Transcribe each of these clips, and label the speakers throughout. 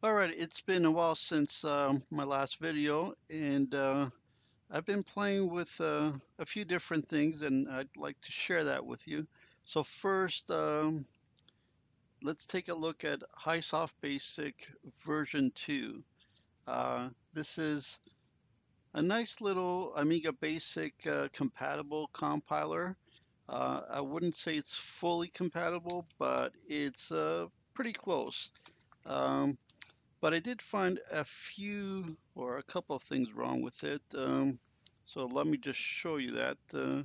Speaker 1: Alright, it's been a while since um, my last video, and uh, I've been playing with uh, a few different things, and I'd like to share that with you. So first, um, let's take a look at HiSoft Basic version 2. Uh, this is a nice little Amiga Basic uh, compatible compiler. Uh, I wouldn't say it's fully compatible, but it's uh, pretty close. Um, but I did find a few or a couple of things wrong with it. Um, so let me just show you that. Uh,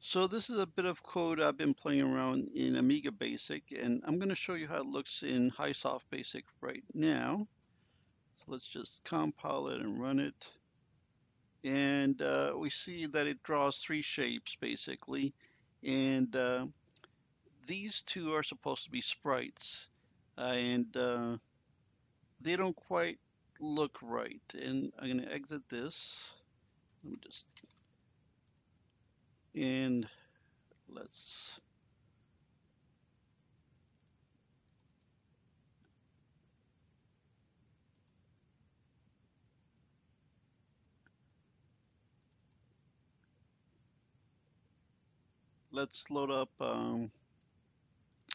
Speaker 1: so this is a bit of code I've been playing around in Amiga Basic, and I'm going to show you how it looks in HiSoft Basic right now. So let's just compile it and run it. And uh, we see that it draws three shapes basically. And uh, these two are supposed to be sprites, uh, and uh, they don't quite look right. And I'm going to exit this. Let me just and let's let's load up um,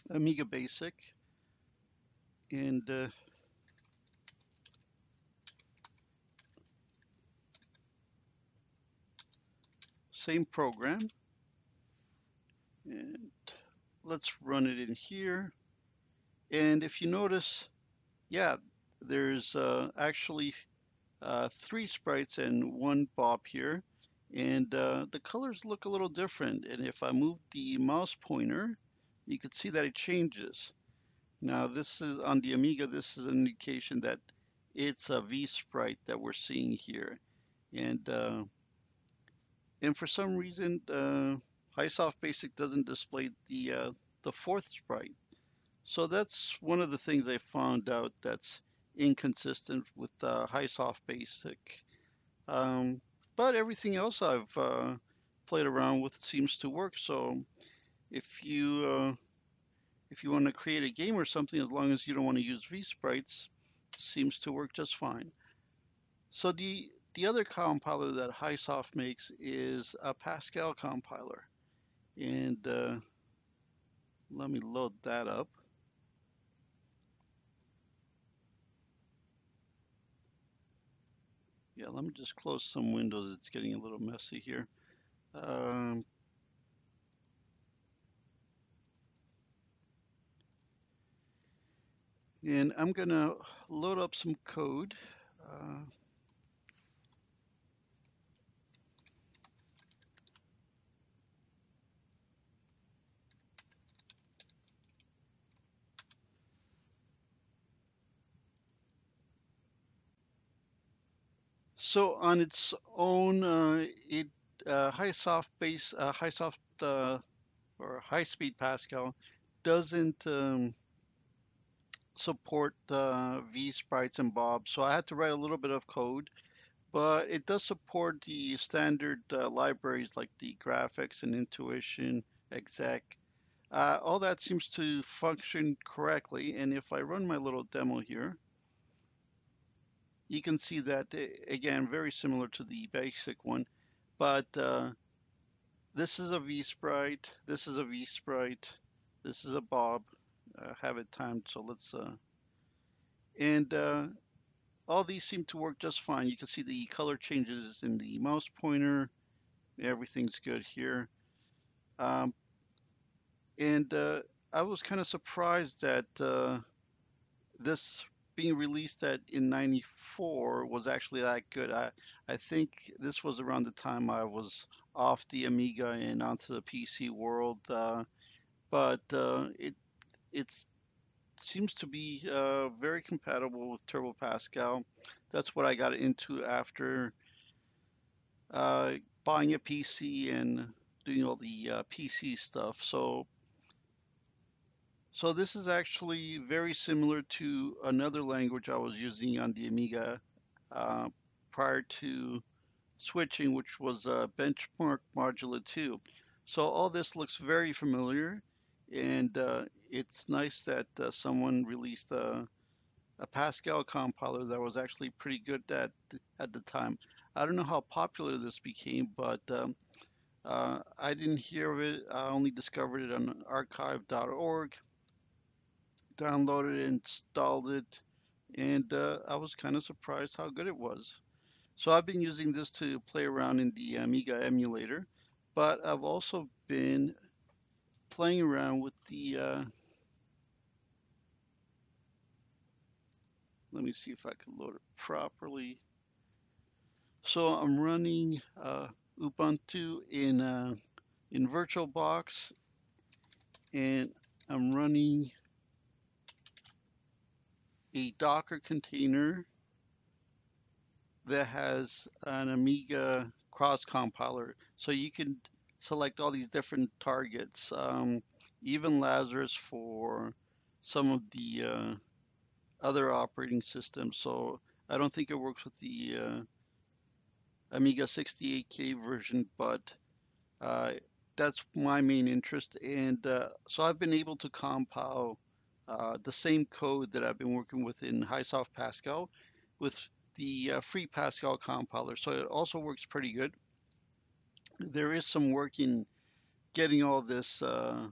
Speaker 1: Amiga Basic. And uh, same program. And let's run it in here. And if you notice yeah there's uh, actually uh, three sprites and one bob here. And uh, the colors look a little different. And if I move the mouse pointer you can see that it changes. Now this is on the Amiga, this is an indication that it's a V-sprite that we're seeing here. And uh, and for some reason, uh, HiSoft Basic doesn't display the uh, the fourth sprite. So that's one of the things I found out that's inconsistent with uh, HiSoft Basic. Um, but everything else I've uh, played around with seems to work. So if you uh, if you want to create a game or something, as long as you don't want to use V-sprites, seems to work just fine. So the the other compiler that HiSoft makes is a Pascal compiler, and uh, let me load that up. Yeah, let me just close some windows. It's getting a little messy here. Um, And I'm going to load up some code. Uh, so on its own, uh, it uh, HiSoft base, uh, HiSoft uh, or high speed Pascal doesn't um, support uh, V sprites and Bob, so I had to write a little bit of code, but it does support the standard uh, libraries like the graphics and intuition, exec. Uh, all that seems to function correctly, and if I run my little demo here, you can see that again very similar to the basic one, but uh, this is a V sprite, this is a V sprite, this is a Bob, uh, have it timed. So let's, uh, and uh, all these seem to work just fine. You can see the color changes in the mouse pointer. Everything's good here. Um, and uh, I was kind of surprised that uh, this being released at in 94 was actually that good. I, I think this was around the time I was off the Amiga and onto the PC world. Uh, but uh, it it seems to be uh, very compatible with Turbo Pascal. That's what I got into after uh, buying a PC and doing all the uh, PC stuff. So, so this is actually very similar to another language I was using on the Amiga uh, prior to switching, which was uh, Benchmark Modula 2. So all this looks very familiar, and uh, it's nice that uh, someone released a, a Pascal compiler that was actually pretty good at at the time. I don't know how popular this became, but um, uh, I didn't hear of it. I only discovered it on archive.org, downloaded it, installed it, and uh, I was kind of surprised how good it was. So I've been using this to play around in the Amiga emulator, but I've also been playing around with the, uh, let me see if I can load it properly. So I'm running uh, Ubuntu in, uh, in VirtualBox and I'm running a Docker container that has an Amiga cross compiler. So you can select all these different targets, um, even Lazarus for some of the uh, other operating systems. So I don't think it works with the uh, Amiga 68K version, but uh, that's my main interest. And uh, so I've been able to compile uh, the same code that I've been working with in HiSoft Pascal with the uh, free Pascal compiler. So it also works pretty good. There is some work in getting all this uh,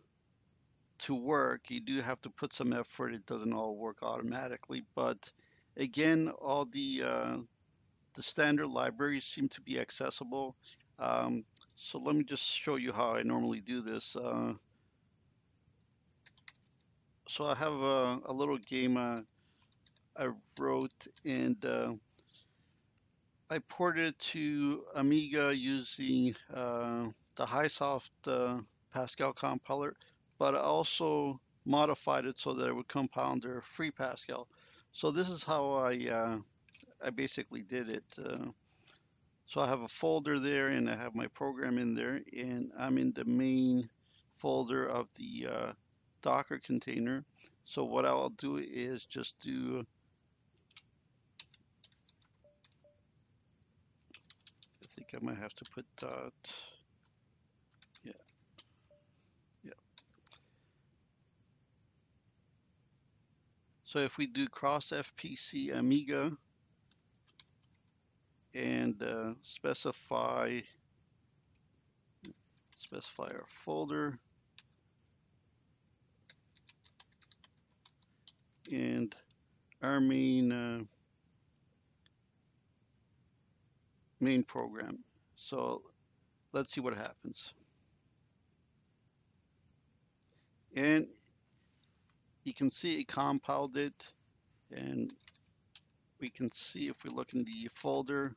Speaker 1: to work. You do have to put some effort. It doesn't all work automatically. But again, all the uh, the standard libraries seem to be accessible. Um, so let me just show you how I normally do this. Uh, so I have a, a little game uh, I wrote and uh, I ported it to Amiga using uh, the HiSoft uh, Pascal compiler, but I also modified it so that it would compile under free Pascal. So this is how I uh, I basically did it. Uh, so I have a folder there and I have my program in there and I'm in the main folder of the uh, Docker container. So what I'll do is just do I think I might have to put dot. Yeah. So if we do cross FPC Amiga and uh, specify specify our folder and our main uh, main program. So let's see what happens. And you can see it compiled it and we can see if we look in the folder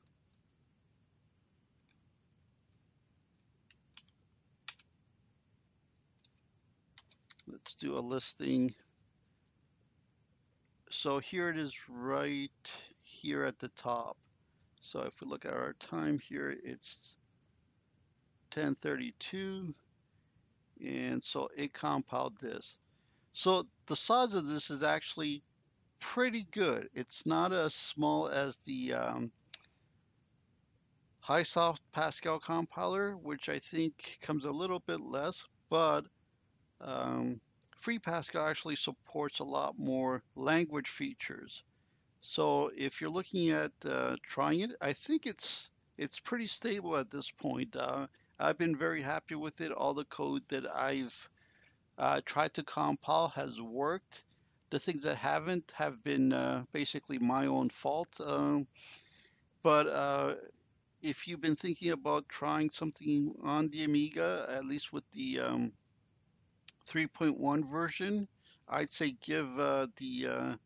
Speaker 1: let's do a listing so here it is right here at the top so if we look at our time here, it's 1032. And so it compiled this. So the size of this is actually pretty good. It's not as small as the um, HiSoft Pascal compiler, which I think comes a little bit less, but um, Free Pascal actually supports a lot more language features. So if you're looking at uh, trying it, I think it's it's pretty stable at this point. Uh, I've been very happy with it. All the code that I've uh, tried to compile has worked. The things that haven't have been uh, basically my own fault. Um, but uh, if you've been thinking about trying something on the Amiga, at least with the um, 3.1 version, I'd say give uh, the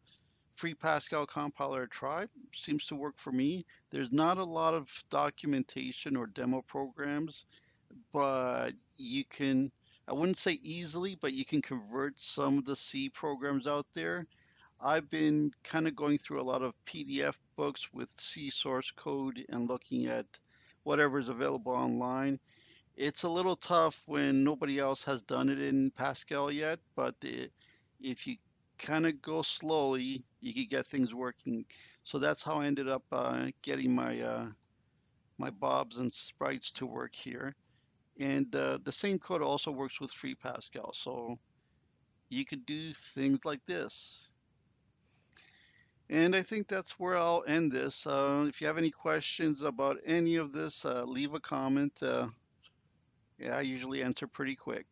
Speaker 1: free Pascal compiler a try. seems to work for me. There's not a lot of documentation or demo programs, but you can, I wouldn't say easily, but you can convert some of the C programs out there. I've been kind of going through a lot of PDF books with C source code and looking at whatever is available online. It's a little tough when nobody else has done it in Pascal yet, but it, if you kind of go slowly, you could get things working. So that's how I ended up uh, getting my uh, my bobs and sprites to work here. And uh, the same code also works with Free Pascal. So you could do things like this. And I think that's where I'll end this. Uh, if you have any questions about any of this, uh, leave a comment. Uh, yeah, I usually answer pretty quick.